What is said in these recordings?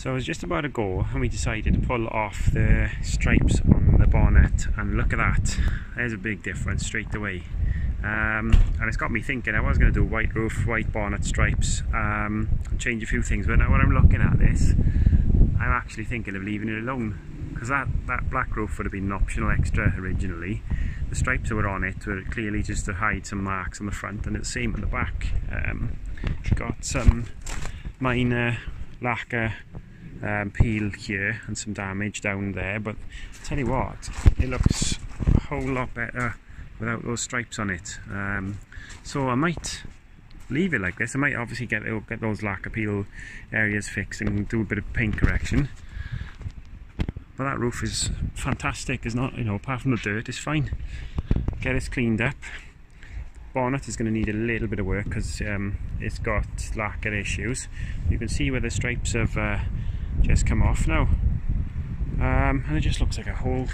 So I was just about to go and we decided to pull off the stripes on the bonnet and look at that. There's a big difference straight away. Um, and it's got me thinking I was going to do white roof, white bonnet stripes, um, change a few things but now when I'm looking at this I'm actually thinking of leaving it alone because that, that black roof would have been an optional extra originally. The stripes that were on it were clearly just to hide some marks on the front and it's the same on the back. Um, got some minor lacquer um, peel here and some damage down there but I'll tell you what it looks a whole lot better without those stripes on it. Um, so I might leave it like this. I might obviously get get those lacquer peel areas fixed and do a bit of paint correction. But that roof is fantastic. It's not you know apart from the dirt it's fine. Get it cleaned up. Bonnet is going to need a little bit of work because um, it's got lacquer issues. You can see where the stripes have uh, just come off now. Um, and it just looks like a whole,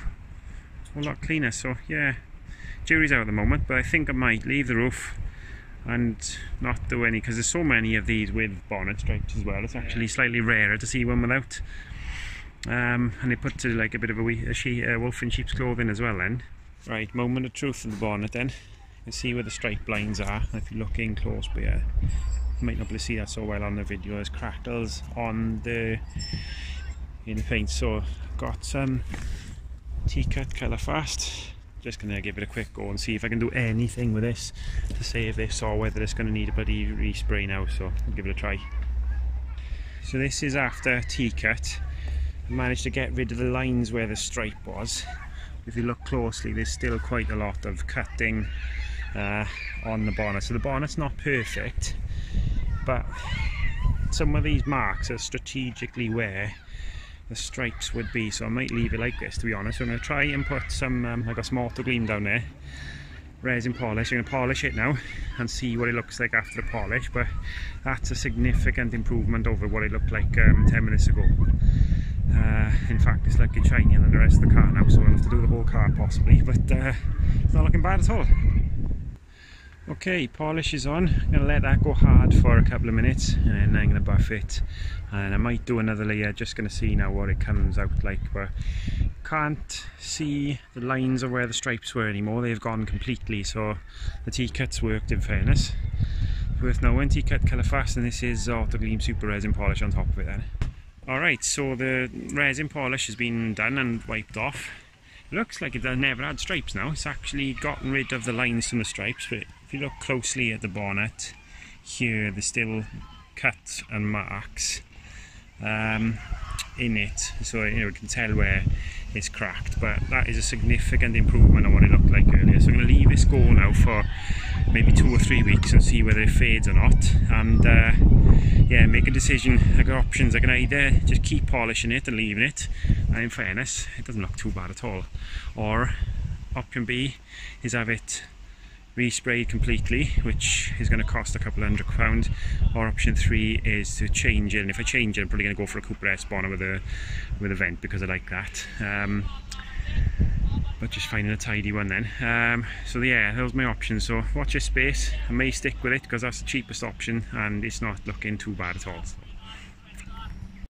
whole lot cleaner so yeah. Jury's out at the moment but I think I might leave the roof and not do any because there's so many of these with bonnet stripes as well. It's actually slightly rarer to see one without. Um, and they put to like a bit of a, wee, a, she, wolf in sheep's clothing as well then. Right moment of truth in the bonnet then can see where the stripe lines are. If you look in close but yeah you might not be able to see that so well on the video. There's crackles on the in the paint. So I've got some T-cut colour fast just gonna give it a quick go and see if I can do anything with this to save this or whether it's gonna need a bloody respray now. So I'll give it a try. So this is after T-cut I managed to get rid of the lines where the stripe was. If you look closely there's still quite a lot of cutting uh, on the bonnet. So the bonnet's not perfect but some of these marks are strategically where the stripes would be. So I might leave it like this to be honest. I'm to try and put some um, I got some Autoglym down there. Resin polish. I'm to polish it now and see what it looks like after the polish but that's a significant improvement over what it looked like um, 10 minutes ago. Uh, in fact it's looking shinier than the rest of the car now so I'll have to do the whole car possibly but uh, it's not looking bad at all Okay, polish is on. I'm going to let that go hard for a couple of minutes and then I'm going to buff it. And I might do another layer, just going to see now what it comes out like. But can't see the lines of where the stripes were anymore. They've gone completely, so the T-cuts worked in fairness. Worth knowing, T-cut colour fast and this is Autoglym Super Resin Polish on top of it then. Alright, so the resin polish has been done and wiped off. It looks like it never had stripes now. It's actually gotten rid of the lines from the stripes, but if you look closely at the bonnet, here there's still cuts and marks um, in it, so you know you can tell where it's cracked. But that is a significant improvement on what it looked like earlier. So I'm going to leave this go now for maybe two or three weeks and see whether it fades or not. And uh, yeah, make a decision. I got options. I can either just keep polishing it and leaving it, and in fairness, it doesn't look too bad at all. Or option B is have it resprayed completely which is going to cost a couple hundred pound. Or option three is to change it and if I change it I'm probably going to go for a Cooper S bonnet with a with a vent because I like that. Um, but just finding a tidy one then. Um, so yeah those are my options so watch your space. I may stick with it because that's the cheapest option and it's not looking too bad at all